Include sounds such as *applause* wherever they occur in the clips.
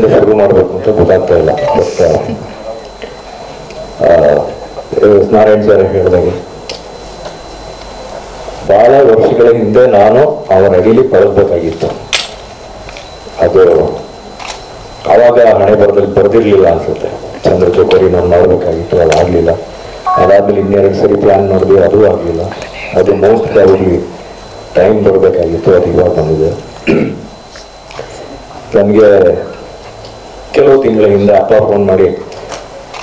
ಶುರು ಮಾಡಬೇಕು ಅಂತ ಗೊತ್ತಾಗ್ತಾ ಇಲ್ಲ. ಬಟ್ ನಾರಾಯಣ್ ಸರ್ ಹೇಳಿದಾಗೆ. ಬಹಳ ವರ್ಷಗಳ ಹಿಂದೆ ನಾನು ಅವರ ಅಡಿಲಿ ಪಳಗಬೇಕಾಗಿತ್ತು. ಅದು ಆವಾಗ ಹಣೆ ಬರದಲ್ಲಿ ಬರ್ದಿರ್ಲಿಲ್ಲ ಅನ್ಸುತ್ತೆ. ಚಂದ್ರ ಚೌಕರಿ ನಾನು ಮಾಡಬೇಕಾಗಿತ್ತು ಅದು ಆಗ್ಲಿಲ್ಲ. ಅದಾದ್ಮೇಲೆ ಇನ್ನೆರಡು ಸರಿ ಪ್ಲಾನ್ ಮಾಡಿದ್ವಿ ಅದು ಆಗ್ಲಿಲ್ಲ. ಅದು ಮೋಸ್ಟ್ ಪ್ರಾಬಬ್ಲಿ ಟೈಮ್ ಬರಬೇಕಾಗಿತ್ತು, ಅದು ಇವಾಗ ಬಂದಿದೆ. *clears throat* ನನಗೆ ಕೆಲವು ತಿಂಗಳ ಹಿಂದೆ ಅಪ್ಪ ಫೋನ್ ಮಾಡಿ,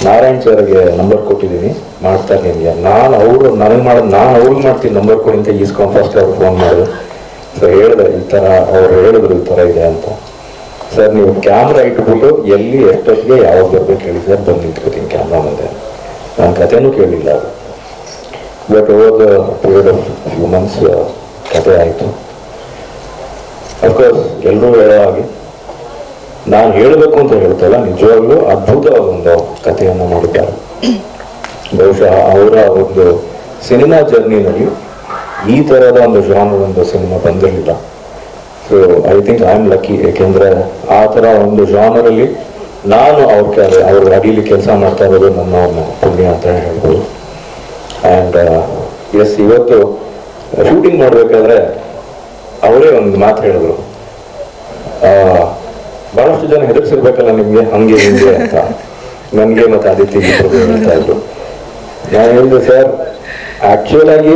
ನಾರಾಯಣ್ ಸರ್ಗೆ ನಂಬರ್ ಕೊಟ್ಟಿದ್ದೀನಿ ಮಾಡ್ತಾರೆ ನಿಮಗೆ ನಾನು ಅವರು, ನನಗೆ ಮಾಡೋದು ನಾನು ಅವ್ರಿಗೆ ಮಾಡ್ತೀನಿ ನಂಬರ್ ಕೊಡಿ ಅಂತ ಈಸ್ಕೊಂಡು ಫಸ್ಟ್ ಅವ್ರು ಫೋನ್ ಮಾಡಿದ್ರು. ಸರ್ ಹೇಳಿದೆ, ಈ ಥರ ಅವ್ರು ಹೇಳಿದ್ರು, ಈ ಥರ ಇದೆ ಅಂತ. ಸರ್ ನೀವು ಕ್ಯಾಮ್ರಾ ಇಟ್ಬಿಟ್ಟು ಎಲ್ಲಿ, ಎಷ್ಟೊತ್ತಿಗೆ ಯಾವಾಗ ಬರ್ಬೇಕು ಹೇಳಿ ಸರ್ ಬಂದು ನಿಂತ್ಕೋತೀನಿ ಕ್ಯಾಮ್ರಾ ಮುಂದೆ. ನನ್ನ ಕಥೆನೂ ಕೇಳಿಲ್ಲ ಅದು. But over period of few months ಕತೆ ಆಯಿತು. ಅಫ್ಕೋರ್ಸ್ ಎಲ್ಲರೂ ಹೇಳೋ ಹಾಗೆ. ನಾನು ಹೇಳಬೇಕು ಅಂತ ಹೇಳ್ತಲ್ಲ, ನಿಜವಾಗ್ಲೂ ಅದ್ಭುತವಾದ ಒಂದು ಕಥೆಯನ್ನು ಮಾಡಿದ್ದಾರೆ. ಬಹುಶಃ ಅವರ ಒಂದು ಸಿನಿಮಾ ಜರ್ನಿನಲ್ಲಿ ಈ ಥರದ ಒಂದು ಜಾನರ್ ಒಂದು ಸಿನಿಮಾ ಬಂದಿರಲಿಲ್ಲ. So I think I am lucky ಏಕೆಂದರೆ ಆ ಥರ ಒಂದು ಜಾನರಲ್ಲಿ ನಾನು ಅವ್ರ ಕೆಲ ಅವ್ರ ಅಡಿಲಿ ಕೆಲಸ ಮಾಡ್ತಾ ಇರೋದು ನನ್ನ ಒಂದು ಪುಣ್ಯ ಅಂತ ಹೇಳ್ಬೋದು. ಆ್ಯಂಡ್ ಎಸ್ ಇವತ್ತು ಶೂಟಿಂಗ್ ಮಾಡಬೇಕಾದ್ರೆ ಅವರೇ ಒಂದು ಮಾತು ಹೇಳಿದ್ರು. ಬಹಳಷ್ಟು ಜನ ಹೆದರ್ಸಿರ್ಬೇಕಲ್ಲ ನಿಮ್ಗೆ? ಹಂಗೆ, ಹಿಂಗೆ ಅಂತ. ನನ್ಗೆ ಮತ್ತೆ ಆದಿತ್ಯ ಹೇಳ್ತಾ ಇದ್ರು. ನಾನು ಹೇಳಿದೆ, ಸರ್ ಆಕ್ಚುಯಲ್ ಆಗಿ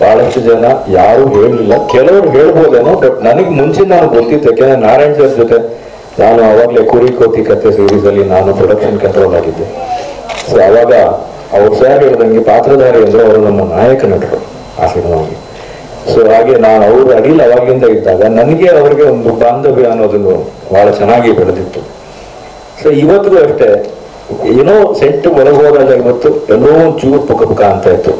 ಬಹಳಷ್ಟು ಜನ ಯಾರು ಹೇಳಲಿಲ್ಲ ಕೆಲವರು ಹೇಳ್ಬೋದೇನೋ ಬಟ್ ನನಗೆ ಮುಂಚೆ ನಾನು ಗೊತ್ತಿತ್ತು. ಯಾಕೆಂದ್ರೆ ನಾರಾಯಣ್ ಸರ್ ಜೊತೆ ನಾನು ಅವಾಗಲೇ ಕುರಿ ಕೋತಿ ಕತೆ ಸೀರೀಸ್ ಅಲ್ಲಿ ನಾನು ಪ್ರೊಡಕ್ಷನ್ ಕಂಟ್ರೋಲ್ ಆಗಿದ್ದೆ. ಸೊ ಅವಾಗ ಅವ್ರು ಸರ್ ಹೇಳಿದಂಗೆ ಪಾತ್ರಧಾರಿ ಅಂದ್ರೆ ಅವರು ನಮ್ಮ ನಾಯಕ ನಟರು ಆ ಸಿನಿಮಾಗೆ ಸೊ ಹಾಗೆ ನಾನು ಅವ್ರು ಅಡಿಲ್ ಅವಾಗಿಂದ ಇದ್ದಾಗ ನನಗೆ ಅವ್ರಿಗೆ ಒಂದು ಬಾಂಧವ್ಯ ಅನ್ನೋದನ್ನು ಬಹಳ ಚೆನ್ನಾಗಿ ಬೆಳೆದಿತ್ತು. ಸೊ ಇವತ್ತಿಗೂ ಅಷ್ಟೇ, ಏನೋ ಸೆಟ್ ಒಳಗೆ ಹೋದಾಗ ಇವತ್ತು, ಎಲ್ಲೋ ಒಂದು ಚೂರು ಪುಕ ಪುಕ ಅಂತ ಇತ್ತು.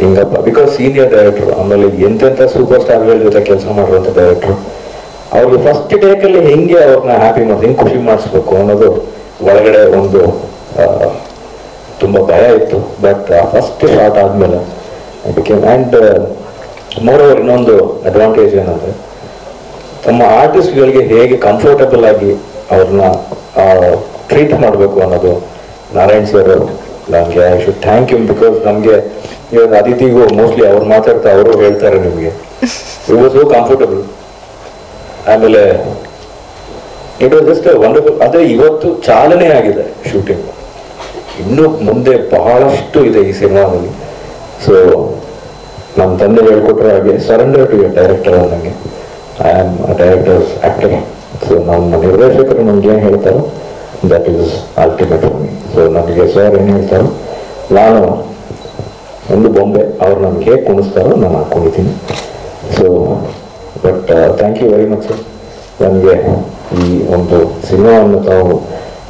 ಹಿಂಗಪ್ಪ ಬಿಕಾಸ್ ಸೀನಿಯರ್ ಡೈರೆಕ್ಟರ್ ಆಮೇಲೆ ಎಂತೆಂಥ ಸೂಪರ್ ಸ್ಟಾರ್ಗಳ ಜೊತೆ ಕೆಲಸ ಮಾಡುವಂತ ಡೈರೆಕ್ಟರ್ ಅವ್ರಿಗೆ ಫಸ್ಟ್ ಟೇಕಲ್ಲಿ ಹೆಂಗೆ ಅವ್ರನ್ನ ಹ್ಯಾಪಿ ಮಾಡಿ, ಹೆಂಗೆ ಖುಷಿ ಮಾಡಿಸ್ಬೇಕು ಅನ್ನೋದು ಒಳಗಡೆ ಒಂದು ತುಂಬಾ ಭಯ ಇತ್ತು. ಬಟ್ ಫಸ್ಟ್ ಸ್ಟಾರ್ಟ್ ಆದ್ಮೇಲೆ ಬಿಕೇಮ್ ಆ್ಯಂಡ್ ಮೋರ್ ಓವರ್ ಇನ್ನೊಂದು ಅಡ್ವಾಂಟೇಜ್ ಏನಂದ್ರೆ, ತಮ್ಮ ಆರ್ಟಿಸ್ಟ್ಗಳಿಗೆ ಹೇಗೆ ಕಂಫರ್ಟಬಲ್ ಆಗಿ ಅವ್ರನ್ನ ಟ್ರೀಟ್ ಮಾಡಬೇಕು ಅನ್ನೋದು ನಾರಾಯಣ್ ಸರ್ ನಮಗೆ I should thank you because ನಮಗೆ ಇವಾಗ ಅದಿತಿಗೂ ಮೋಸ್ಟ್ಲಿ ಅವ್ರು ಮಾತಾಡ್ತಾ ಅವರು ಹೇಳ್ತಾರೆ ನಿಮಗೆ. ಇಟ್ ವಾಸ್ ಸೋ ಕಂಫರ್ಟಬಲ್ ಆಮೇಲೆ ಇಟ್ ವಾಸ್ ಜಸ್ಟ್ ವಂಡರ್ಫುಲ್ ಅದೇ ಇವತ್ತು ಚಾಲನೆ ಆಗಿದೆ ಶೂಟಿಂಗ್ ಇನ್ನು ಮುಂದೆ ಬಹಳಷ್ಟು ಇದೆ ಈ ಸಿನಿಮಾದಲ್ಲಿ ಸೊ ನಮ್ಮ ತಂದೆ ಹೇಳ್ಕೊಟ್ರ ಹಾಗೆ ಸರೆಂಡರ್ ಟು ಯರ್ ಡೈರೆಕ್ಟರ್ ಅನ್ನಂಗೆ I am directors actor so ನಮ್ಮ ನಿರ್ದೇಶಕರು ನಮ್ಗೆ ಏನು ಹೇಳ್ತಾರೋ ದಟ್ ಈಸ್ ಅಲ್ಟಿಮೇಟ್ ಸೊ ನಮಗೆ ಸರ್ ಏನು ಹೇಳ್ತಾರೋ, ನಾನು ಒಂದು ಬೊಂಬೆ ಅವ್ರು ನಮ್ಗೆ ಹೇಗೆ ಕುಣಿಸ್ತಾರೋ ನಾನು ಹಾಕೊಂಡಿದ್ದೀನಿ. So but thank you very much sir ನನಗೆ ಈ ಒಂದು ಸಿನಿಮಾವನ್ನು ತಾವು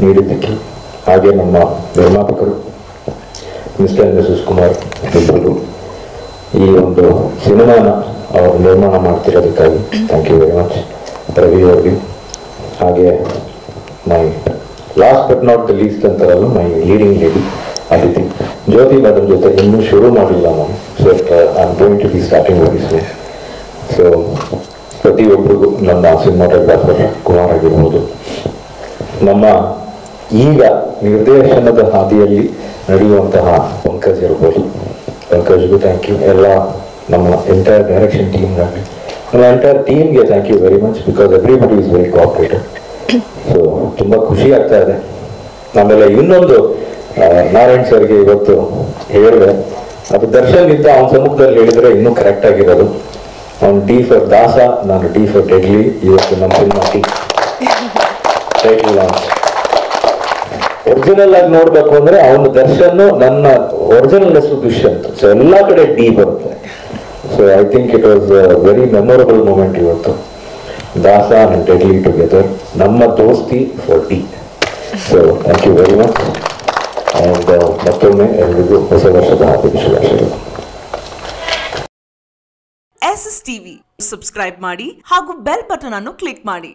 ನೀಡಿದ್ದಕ್ಕೆ ಹಾಗೆ ನಮ್ಮ ನಿರ್ಮಾಪಕರು ಮಿಸ್ಟರ್ ಎಸ್ ಎಸ್ ಕುಮಾರ್ ಇಬ್ಬರು ಈ ಒಂದು ಸಿನಿಮಾನ ಅವರು ನಿರ್ಮಾಣ ಮಾಡ್ತಿರೋದಕ್ಕಾಗಿ thank you very much Ravi ಅವ್ರಿಗೆ. ಹಾಗೆ my last but not the least ಅಂತಾರಲ್ಲ my leading lady Aditi Jyoti madam ಜೊತೆ ಇನ್ನೂ ಶುರು ಮಾಡಿಲ್ಲ ನಾನು. So I going to be starting very so ಪ್ರತಿಯೊಬ್ಬರಿಗೂ ನನ್ನ ಸಿನಿಮಾಟೋಗ್ರಾಫರ್ ಕುಮಾರ್ ಆಗಿರ್ಬೋದು. ನಮ್ಮ ಈಗ ನಿರ್ದೇಶನದ ಹಾದಿಯಲ್ಲಿ ನಡೆಯುವಂತಹ ಪಂಕಜ್ ಇರ್ಬೋದು. ಪಂಕಜ್ಗೂ ಥ್ಯಾಂಕ್ ಯು ಎಲ್ಲ ನಮ್ಮ ಎಂಟೈರ್ ಡೈರೆಕ್ಷನ್ ಟೀಮ್ಗಾಗಲಿ ನಮ್ಮ ಎಂಟೈರ್ ಟೀಮ್ಗೆ thank you very much because everybody is very cooperative so ತುಂಬ ಖುಷಿ ಆಗ್ತಾ ಇದೆ ಆಮೇಲೆ ಇನ್ನೊಂದು ನಾರಾಯಣ್ ಸರ್ಗೆ ಇವತ್ತು ಹೇಳಿದೆ ಅದು ದರ್ಶನ್ ಇದ್ದ ಅವನ ಸಮ್ಮುಖದಲ್ಲಿ ಹೇಳಿದ್ರೆ ಇನ್ನೂ ಕರೆಕ್ಟ್ ಆಗಿರೋದು ಅವ್ನು ಡಿ ಫಾರ್ ದಾಸ ನಾನು ಡಿ ಫಾರ್ ಡೆಡ್ಲಿ ಇವತ್ತು ನಮ್ಮ ಸಿನಿಮಾ ಟಿ ಟೈಟಲ್ ಲಾಂಚ್ ಒರಿಜಿನಲ್ ಆಗಿ ನೋಡ್ಬೇಕು ಅಂದ್ರೆ ಅವನ ದರ್ಶನ್ ನನ್ನ ಒರಿಜಿನಲ್ ಹೆಸರು ದುಷ್ಯಂತ್ ಸೊ ಎಲ್ಲಾ ಕಡೆ ಡಿ ಬರುತ್ತೆ. So I think it was very memorable moment ಇವತ್ತು. ದಾಸ ಅಂಡ್ ಡೆಡ್ಲಿ ಟುಗೆದರ್ ನಮ್ಮ ದೋಸ್ತಿ for D so thank you very much and ಮತ್ತೊಮ್ಮೆ ಎಲ್ರಿಗೂ ಹೊಸ ವರ್ಷದ ಹಾರ್ದಿಕ ಶುಭಾಶಯಗಳು. ಎಸ್ ಎಸ್ ಟಿವಿ ಸಬ್ಸ್ಕ್ರೈಬ್ ಮಾಡಿ ಹಾಗೂ ಬೆಲ್ ಬಟನ್ ಅನ್ನು ಕ್ಲಿಕ್ ಮಾಡಿ.